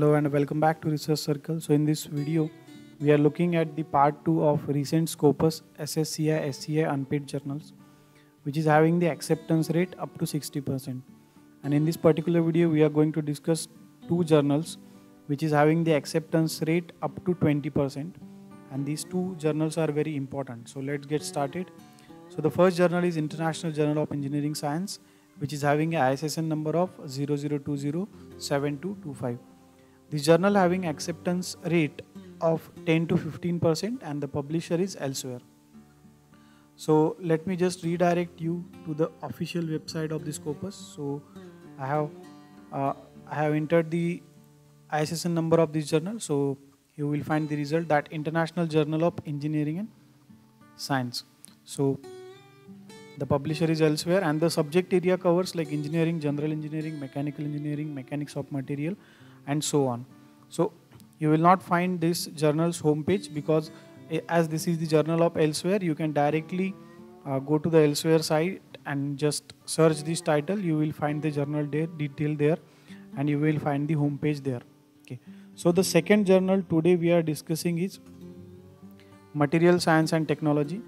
and welcome back to Research Circle. So in this video, we are looking at the part 2 of recent Scopus SSCI SCI unpaid journals, which is having the acceptance rate up to 60%. And in this particular video, we are going to discuss two journals, which is having the acceptance rate up to 20%. And these two journals are very important. So let's get started. So the first journal is International Journal of Engineering Science which is having a ISSN number of 00207225. This journal having acceptance rate of 10 to 15% and the publisher is Elsevier. So let me just redirect you to the official website of the Scopus. So I have uh, I have entered the ISSN number of this journal. So you will find the result that International Journal of Engineering and Science. So the publisher is Elsevier and the subject area covers like engineering general engineering mechanical engineering mechanics of material and so on. So you will not find this journal's homepage because eh, as this is the journal of Elsevier you can directly uh, go to the Elsevier site and just search this title. You will find the journal there detail there and you will find the homepage there. Okay. So the second journal today we are discussing is material science and technology.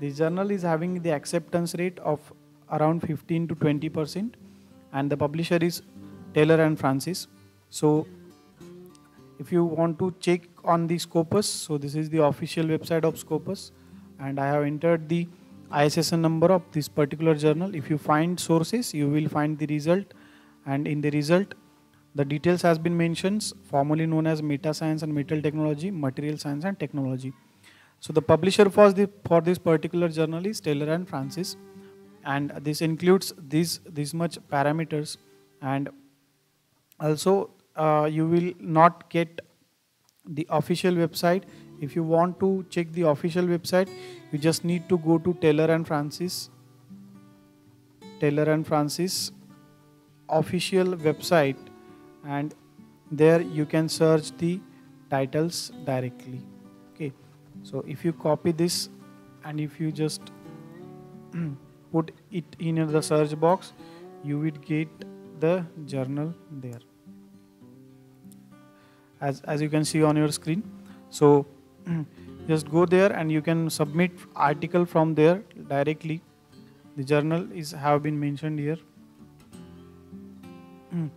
This journal is having the acceptance rate of around 15 to 20 percent and the publisher is Taylor and Francis. So if you want to check on the Scopus, so this is the official website of Scopus and I have entered the ISSN number of this particular journal. If you find sources, you will find the result and in the result the details has been mentioned formerly known as meta science and metal technology, material science and technology. So the publisher for, the, for this particular journal is Taylor and Francis and this includes these, these much parameters and also uh, you will not get the official website. If you want to check the official website, you just need to go to Taylor and Francis, Taylor and Francis official website and there you can search the titles directly. Okay, so if you copy this and if you just put it in the search box you will get the journal there as, as you can see on your screen. So just go there and you can submit article from there directly. The journal is have been mentioned here.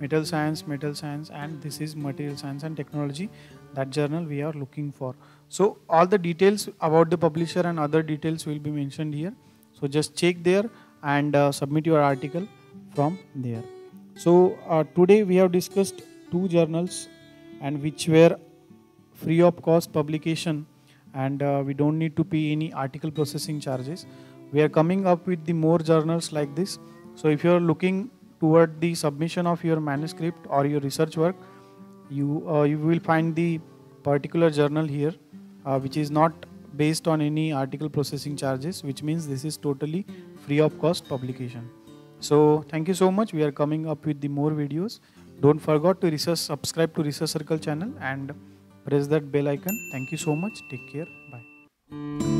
Metal science metal science and this is material science and technology. That journal we are looking for. So all the details about the publisher and other details will be mentioned here. So just check there and uh, submit your article from there. So uh, today we have discussed two journals and which were free of cost publication and uh, we don't need to pay any article processing charges. We are coming up with the more journals like this. So if you are looking toward the submission of your manuscript or your research work, you uh, you will find the particular journal here uh, which is not based on any article processing charges which means this is totally free of cost publication so thank you so much we are coming up with the more videos don't forget to research subscribe to research circle channel and press that bell icon. Thank you so much. Take care. Bye